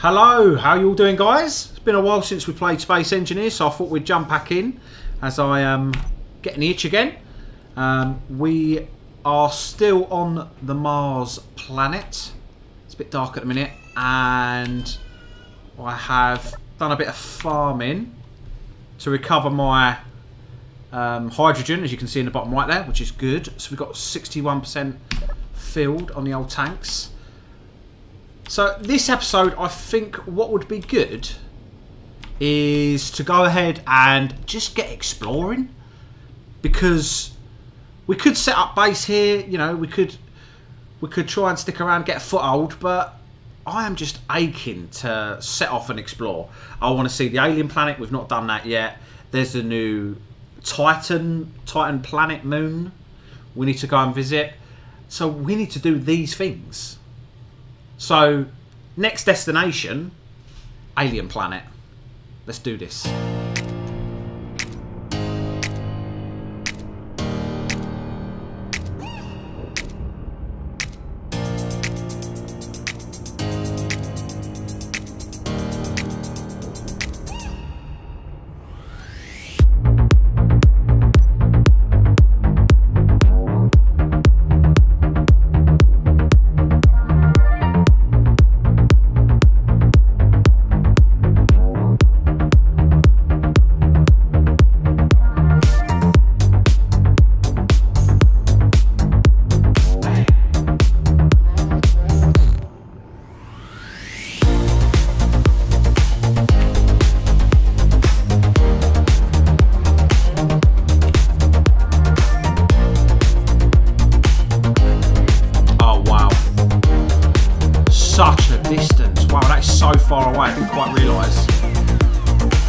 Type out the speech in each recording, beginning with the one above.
Hello, how you all doing guys? It's been a while since we played Space Engineers, so I thought we'd jump back in as I am um, getting the itch again. Um, we are still on the Mars planet. It's a bit dark at the minute, and I have done a bit of farming to recover my um, hydrogen, as you can see in the bottom right there, which is good. So we've got 61% filled on the old tanks. So this episode, I think what would be good is to go ahead and just get exploring because we could set up base here. You know, we could we could try and stick around, get a foothold, but I am just aching to set off and explore. I want to see the alien planet. We've not done that yet. There's a new Titan Titan planet moon. We need to go and visit. So we need to do these things. So, next destination, alien planet. Let's do this.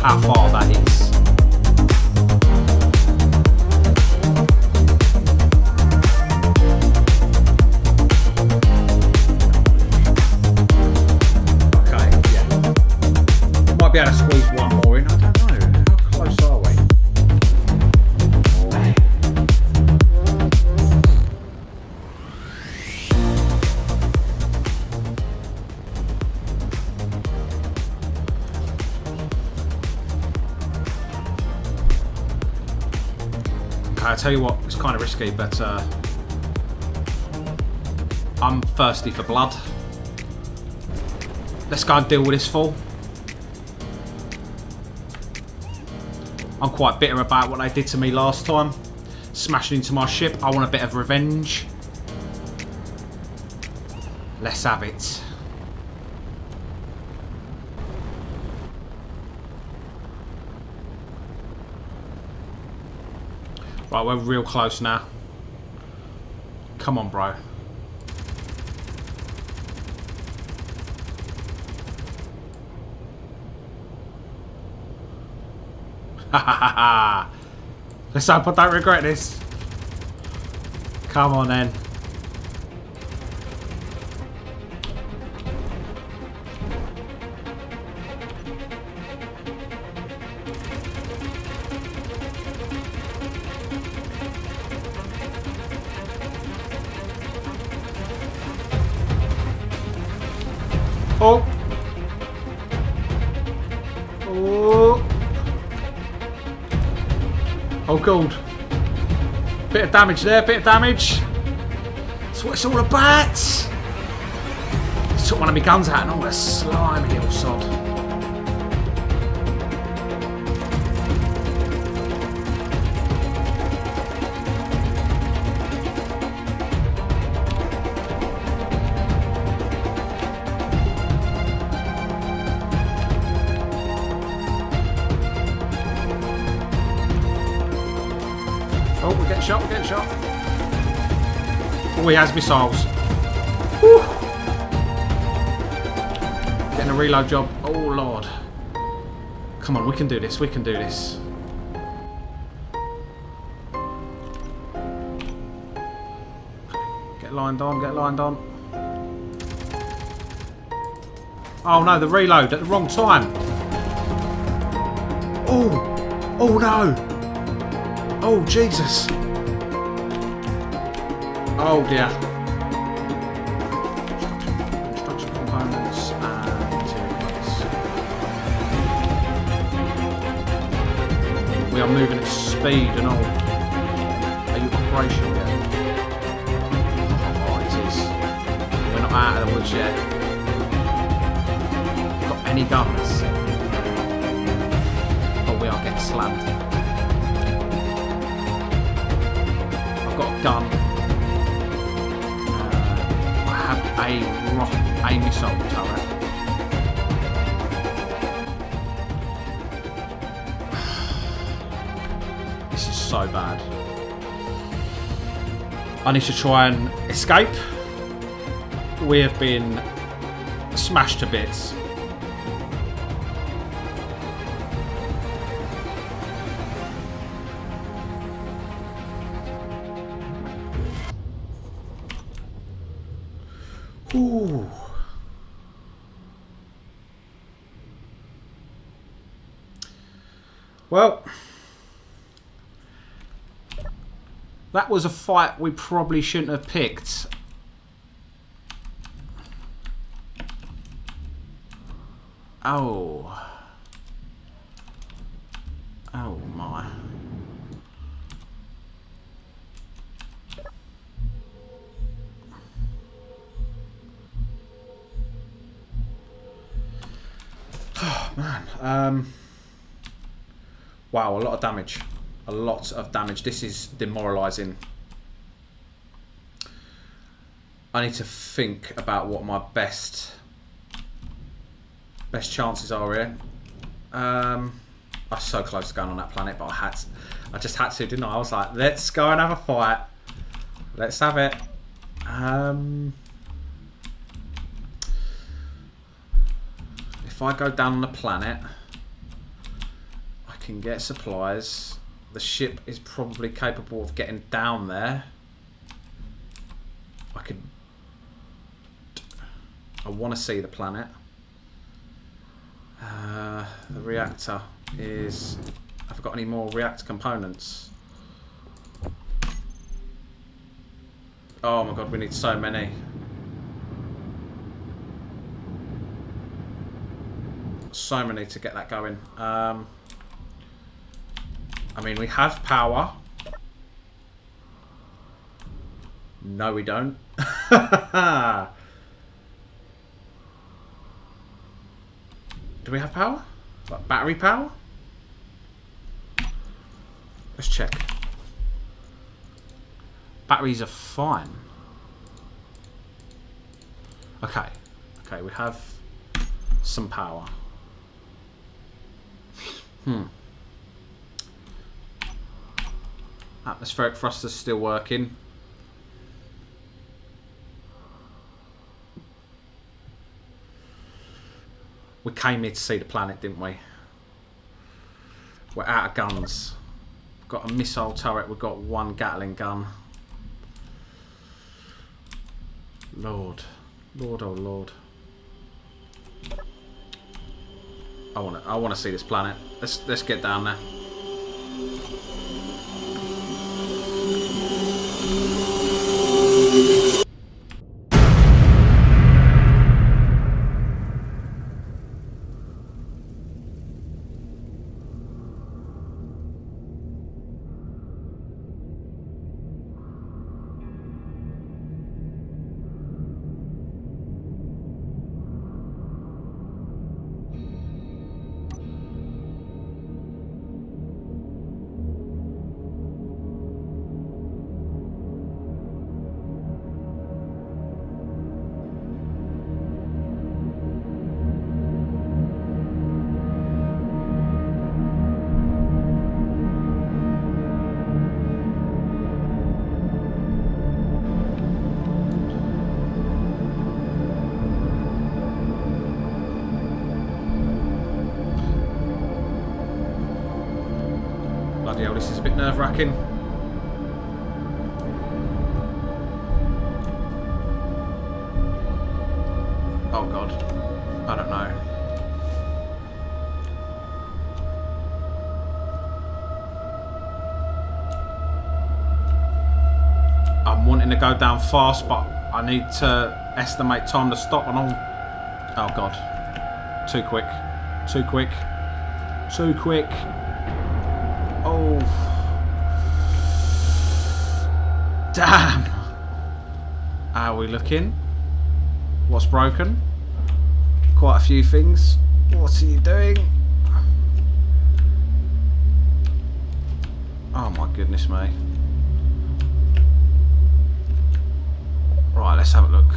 How far that is. Okay, yeah. Might be able to squeeze one tell you what, it's kind of risky, but uh, I'm thirsty for blood. Let's go and deal with this fool. I'm quite bitter about what they did to me last time. Smashing into my ship. I want a bit of revenge. Let's have it. Right, we're real close now. Come on, bro. Let's hope I don't regret this. Come on then. Oh. Oh, gold. Bit of damage there, bit of damage. That's what it's all about. Took one of my guns out and all that slimy little sod. Shot, we're getting shot. Oh, he has missiles. Whew. Getting a reload job. Oh, Lord. Come on, we can do this, we can do this. Get lined on, get lined on. Oh no, the reload at the wrong time. Oh, oh no. Oh, Jesus. Oh dear. Construction components and materials. We are moving at speed and all. Are you operational yet? Oh, it is. We're not out of the woods yet. Got any guns? But oh, we are getting slammed. I've got a gun. A rock, a missile turret. This is so bad. I need to try and escape. We have been smashed to bits. Well, that was a fight we probably shouldn't have picked. Oh. Oh my. Oh man. Um Wow, a lot of damage. A lot of damage. This is demoralising. I need to think about what my best best chances are here. Um, I was so close to going on that planet, but I had, to, I just had to, didn't I? I was like, let's go and have a fight. Let's have it. Um, if I go down on the planet, can get supplies. The ship is probably capable of getting down there. I could. I want to see the planet. Uh, the reactor is... Have I got any more reactor components? Oh my god, we need so many. So many to get that going. Um, I mean, we have power. No, we don't. Do we have power? Battery power? Let's check. Batteries are fine. Okay. Okay, we have some power. Hmm. Atmospheric thruster's still working. We came here to see the planet, didn't we? We're out of guns. We've got a missile turret, we've got one Gatling gun. Lord. Lord, oh Lord. I want to I want to see this planet. Let's let's get down there. This is a bit nerve wracking. Oh god. I don't know. I'm wanting to go down fast, but I need to estimate time to stop and all. Oh god. Too quick. Too quick. Too quick. Damn. Are we looking? What's broken? Quite a few things. What are you doing? Oh my goodness me. Right, let's have a look.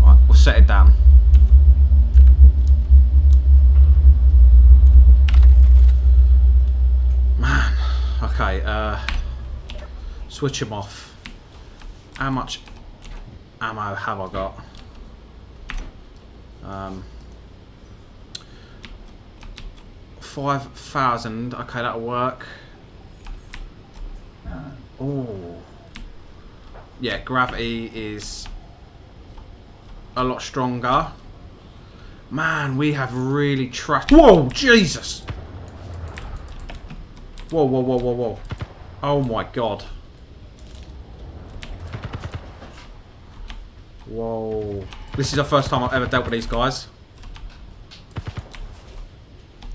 Right, we'll set it down. Man, okay, uh, switch them off. How much ammo have I got? Um, 5,000, okay, that'll work. Oh. Yeah, gravity is a lot stronger. Man, we have really trashed. Whoa, Jesus! Whoa, whoa, whoa, whoa, whoa. Oh my god. Whoa. This is the first time I've ever dealt with these guys.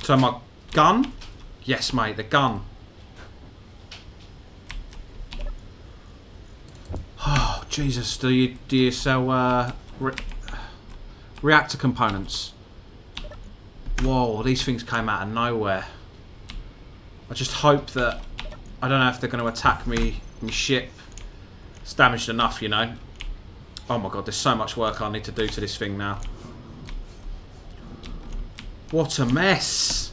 So my gun? Yes, mate, the gun. Oh, Jesus. Do you, do you sell uh, re reactor components? Whoa, these things came out of nowhere. I just hope that... I don't know if they're going to attack me, me ship. It's damaged enough, you know. Oh my god, there's so much work I need to do to this thing now. What a mess.